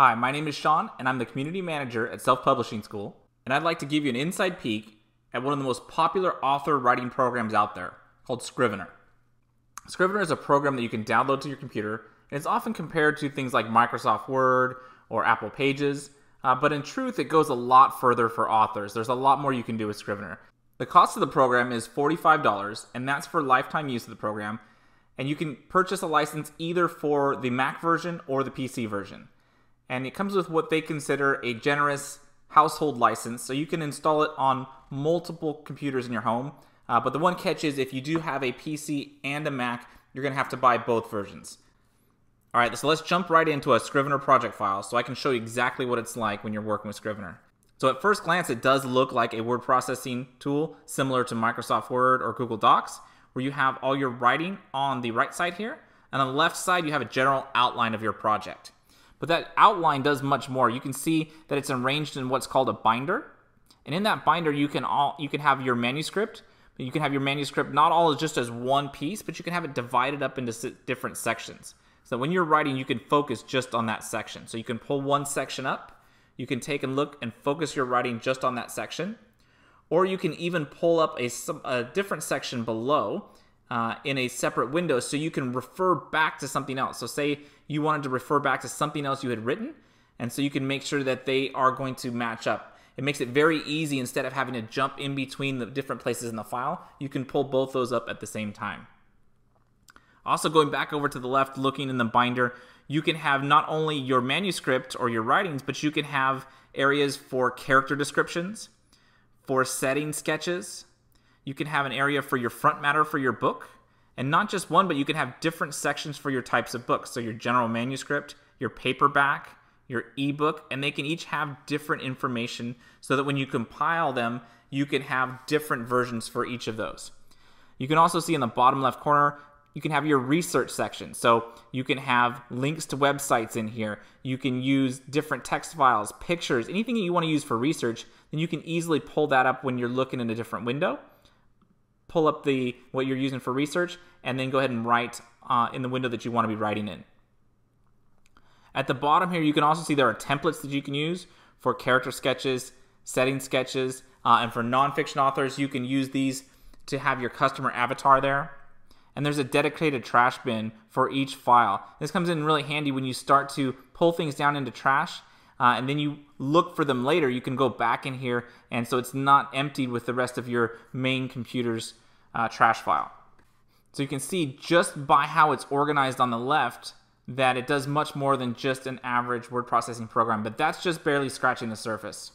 Hi, my name is Sean, and I'm the community manager at Self Publishing School, and I'd like to give you an inside peek at one of the most popular author writing programs out there called Scrivener. Scrivener is a program that you can download to your computer, and it's often compared to things like Microsoft Word or Apple Pages, uh, but in truth, it goes a lot further for authors. There's a lot more you can do with Scrivener. The cost of the program is $45, and that's for lifetime use of the program, and you can purchase a license either for the Mac version or the PC version. And it comes with what they consider a generous household license, so you can install it on multiple computers in your home. Uh, but the one catch is if you do have a PC and a Mac, you're going to have to buy both versions. All right, so let's jump right into a Scrivener project file so I can show you exactly what it's like when you're working with Scrivener. So at first glance, it does look like a word processing tool similar to Microsoft Word or Google Docs, where you have all your writing on the right side here, and on the left side you have a general outline of your project. But that outline does much more. You can see that it's arranged in what's called a binder, and in that binder you can all you can have your manuscript. You can have your manuscript not all just as one piece, but you can have it divided up into different sections. So when you're writing, you can focus just on that section. So you can pull one section up, you can take a look and focus your writing just on that section or you can even pull up a, a different section below uh, in a separate window so you can refer back to something else. So say you wanted to refer back to something else you had written, and so you can make sure that they are going to match up. It makes it very easy instead of having to jump in between the different places in the file, you can pull both those up at the same time. Also going back over to the left, looking in the binder, you can have not only your manuscript or your writings, but you can have areas for character descriptions, for setting sketches. You can have an area for your front matter for your book. And not just one, but you can have different sections for your types of books. So your general manuscript, your paperback, your ebook, and they can each have different information so that when you compile them, you can have different versions for each of those. You can also see in the bottom left corner you can have your research section. So you can have links to websites in here. You can use different text files, pictures, anything that you want to use for research, then you can easily pull that up when you're looking in a different window. Pull up the what you're using for research, and then go ahead and write uh, in the window that you want to be writing in. At the bottom here, you can also see there are templates that you can use for character sketches, setting sketches, uh, and for nonfiction authors, you can use these to have your customer avatar there and there's a dedicated trash bin for each file. This comes in really handy when you start to pull things down into trash uh, and then you look for them later. You can go back in here and so it's not emptied with the rest of your main computer's uh, trash file. So you can see just by how it's organized on the left that it does much more than just an average word processing program, but that's just barely scratching the surface.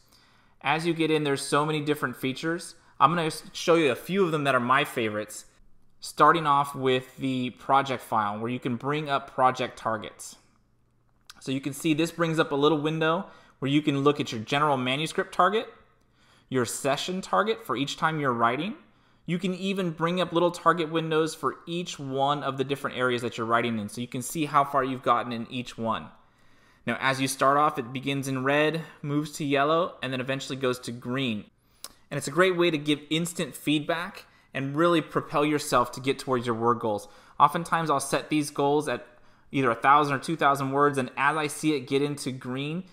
As you get in, there's so many different features. I'm going to show you a few of them that are my favorites starting off with the project file where you can bring up project targets. So you can see this brings up a little window where you can look at your general manuscript target, your session target for each time you're writing. You can even bring up little target windows for each one of the different areas that you're writing in so you can see how far you've gotten in each one. Now, as you start off, it begins in red, moves to yellow, and then eventually goes to green. And it's a great way to give instant feedback and really propel yourself to get towards your word goals. Oftentimes, I'll set these goals at either a thousand or two thousand words, and as I see it get into green,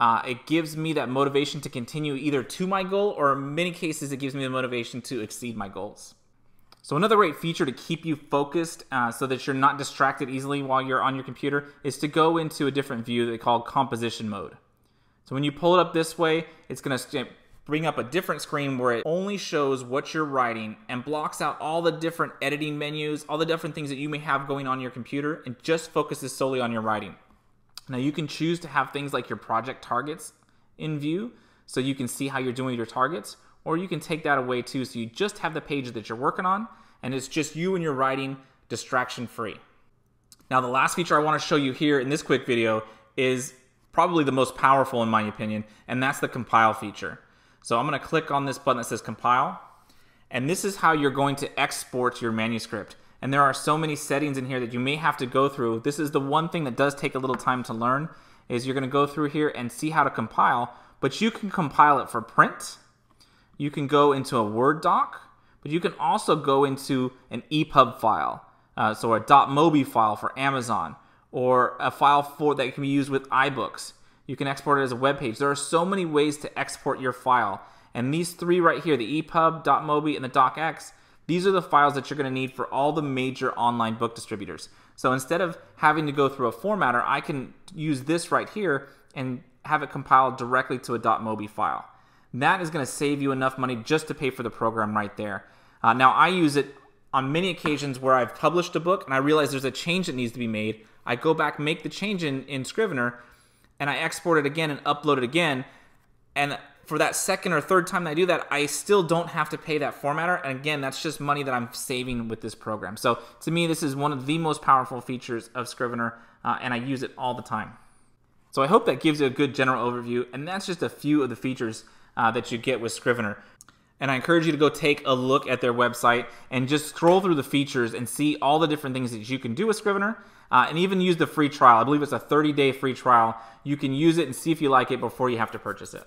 uh, it gives me that motivation to continue either to my goal, or in many cases, it gives me the motivation to exceed my goals. So another great feature to keep you focused uh, so that you're not distracted easily while you're on your computer is to go into a different view they call composition mode. So when you pull it up this way, it's going to bring up a different screen where it only shows what you're writing and blocks out all the different editing menus, all the different things that you may have going on your computer, and just focuses solely on your writing. Now you can choose to have things like your project targets in view so you can see how you're doing your targets, or you can take that away too so you just have the page that you're working on and it's just you and your writing distraction free. Now the last feature I want to show you here in this quick video is probably the most powerful in my opinion, and that's the compile feature. So I'm going to click on this button that says compile. And this is how you're going to export your manuscript. And there are so many settings in here that you may have to go through. This is the one thing that does take a little time to learn is you're going to go through here and see how to compile, but you can compile it for print. You can go into a Word doc, but you can also go into an EPUB file. Uh, so a .mobi file for Amazon or a file for that can be used with iBooks. You can export it as a web page. There are so many ways to export your file. And these three right here, the EPUB, .mobi, and the DocX, these are the files that you're going to need for all the major online book distributors. So instead of having to go through a formatter, I can use this right here and have it compiled directly to a .mobi file. That is going to save you enough money just to pay for the program right there. Uh, now I use it on many occasions where I've published a book and I realize there's a change that needs to be made. I go back, make the change in, in Scrivener, and I export it again and upload it again. And for that second or third time that I do that, I still don't have to pay that formatter. And again, that's just money that I'm saving with this program. So to me, this is one of the most powerful features of Scrivener, uh, and I use it all the time. So I hope that gives you a good general overview, and that's just a few of the features uh, that you get with Scrivener. And I encourage you to go take a look at their website and just scroll through the features and see all the different things that you can do with Scrivener. Uh, and even use the free trial. I believe it's a 30 day free trial. You can use it and see if you like it before you have to purchase it.